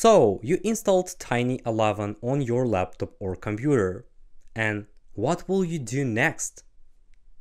So, you installed Tiny 11 on your laptop or computer. And what will you do next?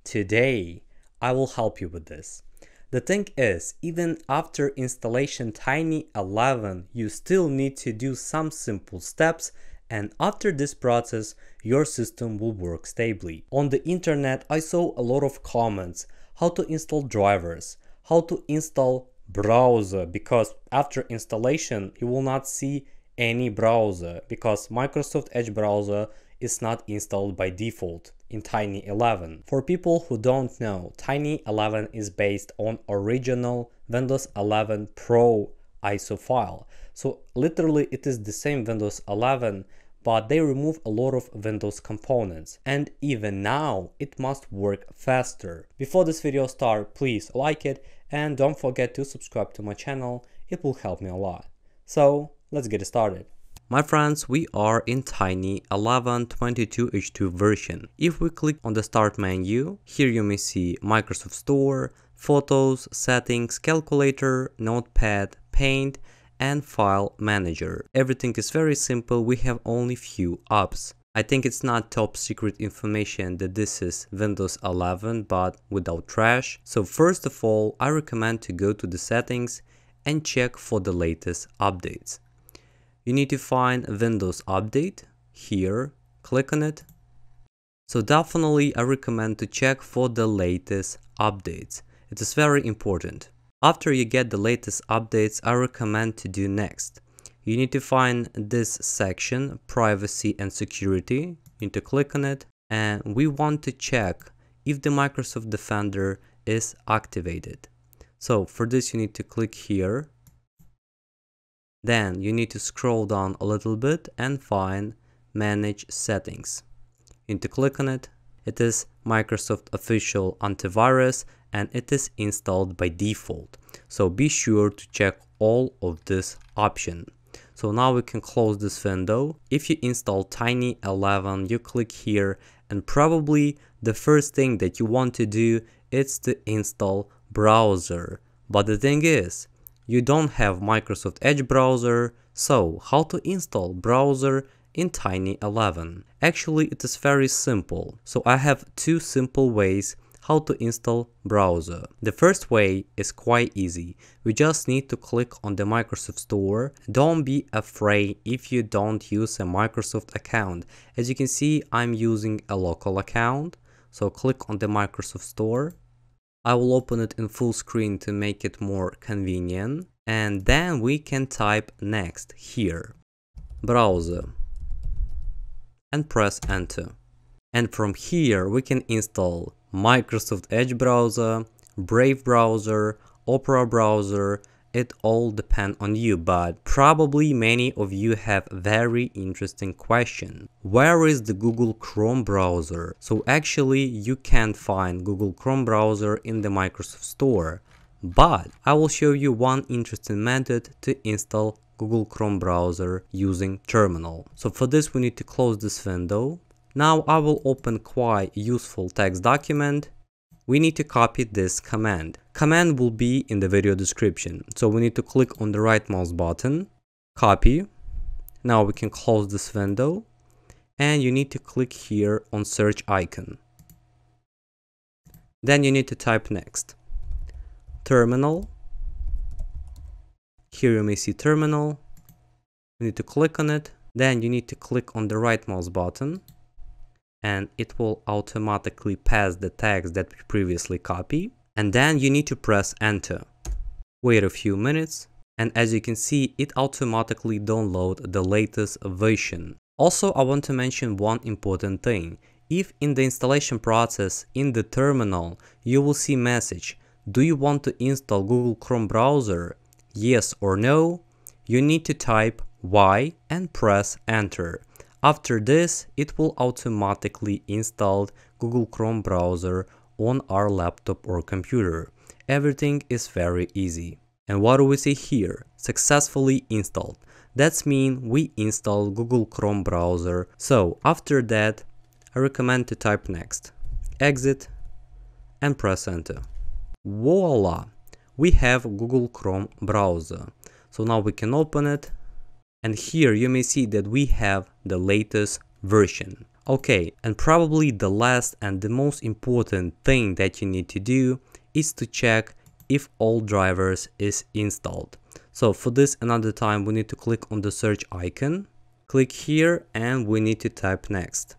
Today, I will help you with this. The thing is, even after installation Tiny 11, you still need to do some simple steps and after this process, your system will work stably. On the internet, I saw a lot of comments how to install drivers, how to install browser because after installation you will not see any browser because Microsoft Edge browser is not installed by default in Tiny 11. For people who don't know, Tiny 11 is based on original Windows 11 Pro ISO file. So literally it is the same Windows 11 but they remove a lot of Windows components and even now it must work faster. Before this video start, please like it and don't forget to subscribe to my channel, it will help me a lot. So let's get started. My friends, we are in Tiny 11.22H2 version. If we click on the start menu, here you may see Microsoft Store, Photos, Settings, Calculator, Notepad, Paint, and File Manager. Everything is very simple, we have only few apps. I think it's not top secret information that this is Windows 11 but without trash. So first of all, I recommend to go to the settings and check for the latest updates. You need to find Windows Update here, click on it. So definitely I recommend to check for the latest updates. It is very important. After you get the latest updates, I recommend to do next. You need to find this section, privacy and security. You need to click on it and we want to check if the Microsoft Defender is activated. So for this you need to click here. Then you need to scroll down a little bit and find manage settings. You need to click on it. It is Microsoft official antivirus and it is installed by default. So be sure to check all of this option. So now we can close this window. If you install Tiny 11, you click here and probably the first thing that you want to do is to install browser. But the thing is, you don't have Microsoft Edge browser, so how to install browser in Tiny 11? Actually, it is very simple. So I have two simple ways how to install browser. The first way is quite easy. We just need to click on the Microsoft Store. Don't be afraid if you don't use a Microsoft account. As you can see, I'm using a local account. So click on the Microsoft Store. I will open it in full screen to make it more convenient. And then we can type next here, browser, and press enter. And from here we can install Microsoft Edge browser, Brave browser, Opera browser, it all depends on you, but probably many of you have very interesting question. Where is the Google Chrome browser? So actually you can't find Google Chrome browser in the Microsoft Store. But I will show you one interesting method to install Google Chrome browser using terminal. So for this we need to close this window now I will open quite useful text document. We need to copy this command. Command will be in the video description. So we need to click on the right mouse button, copy. Now we can close this window and you need to click here on search icon. Then you need to type next. Terminal. Here you may see terminal. You need to click on it. Then you need to click on the right mouse button and it will automatically pass the text that we previously copied. And then you need to press enter. Wait a few minutes and as you can see it automatically download the latest version. Also I want to mention one important thing. If in the installation process in the terminal you will see message do you want to install Google Chrome browser? Yes or no? You need to type Y and press enter. After this, it will automatically install Google Chrome browser on our laptop or computer. Everything is very easy. And what do we see here? Successfully installed. That's mean we install Google Chrome browser. So after that, I recommend to type next. Exit and press enter. Voila! We have Google Chrome browser. So now we can open it and here you may see that we have the latest version. Okay, and probably the last and the most important thing that you need to do is to check if all drivers is installed. So for this another time we need to click on the search icon, click here and we need to type next.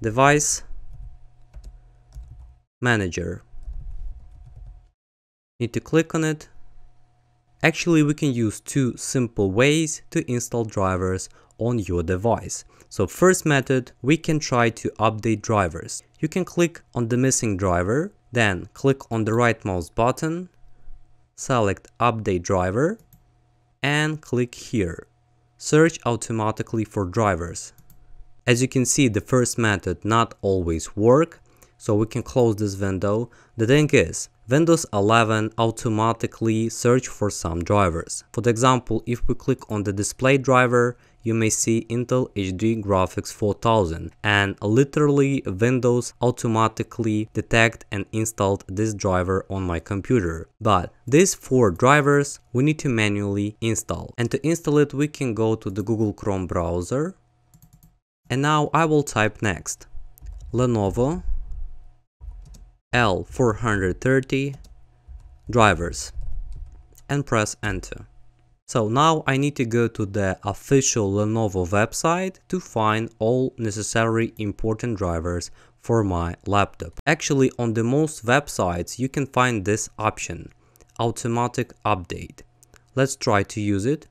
Device Manager. Need to click on it. Actually we can use two simple ways to install drivers on your device. So first method, we can try to update drivers. You can click on the missing driver, then click on the right mouse button, select update driver and click here. Search automatically for drivers. As you can see, the first method not always work, so we can close this window. The thing is, Windows 11 automatically search for some drivers. For example, if we click on the display driver, you may see Intel HD Graphics 4000 and literally Windows automatically detect and installed this driver on my computer. But these four drivers we need to manually install and to install it we can go to the Google Chrome browser and now I will type next Lenovo L430 drivers and press enter. So now I need to go to the official Lenovo website to find all necessary important drivers for my laptop. Actually on the most websites you can find this option, automatic update. Let's try to use it.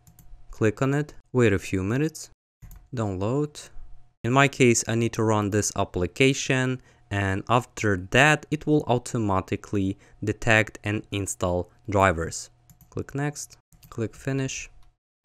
Click on it, wait a few minutes, download. In my case I need to run this application and after that it will automatically detect and install drivers. Click next, click finish.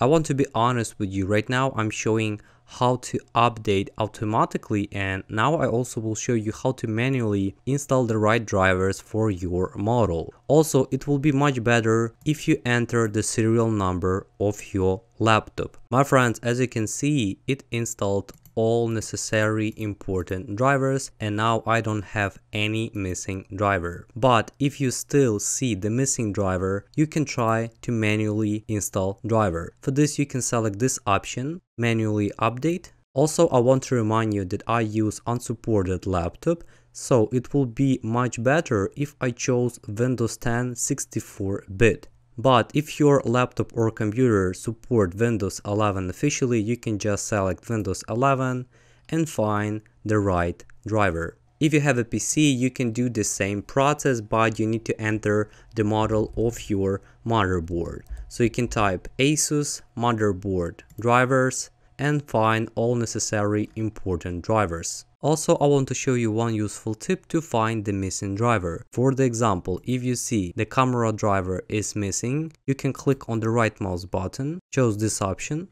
I want to be honest with you right now I'm showing how to update automatically and now I also will show you how to manually install the right drivers for your model. Also it will be much better if you enter the serial number of your laptop. My friends as you can see it installed all necessary important drivers and now I don't have any missing driver. But if you still see the missing driver, you can try to manually install driver. For this you can select this option, manually update. Also I want to remind you that I use unsupported laptop so it will be much better if I chose Windows 10 64-bit. But if your laptop or computer support Windows 11 officially, you can just select Windows 11 and find the right driver. If you have a PC, you can do the same process, but you need to enter the model of your motherboard. So you can type ASUS motherboard drivers and find all necessary important drivers. Also, I want to show you one useful tip to find the missing driver. For the example, if you see the camera driver is missing, you can click on the right mouse button, choose this option,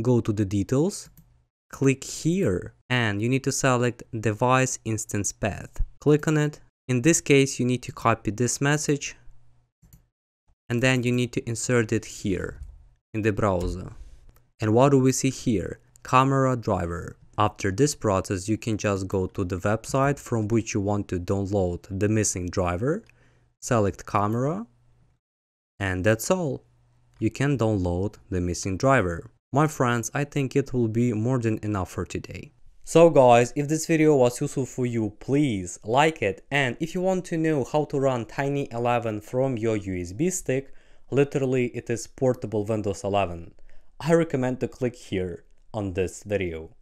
go to the details, click here and you need to select device instance path. Click on it. In this case, you need to copy this message and then you need to insert it here in the browser. And what do we see here? Camera driver. After this process, you can just go to the website from which you want to download the missing driver, select camera, and that's all. You can download the missing driver. My friends, I think it will be more than enough for today. So guys, if this video was useful for you, please like it and if you want to know how to run Tiny 11 from your USB stick, literally it is portable Windows 11, I recommend to click here on this video.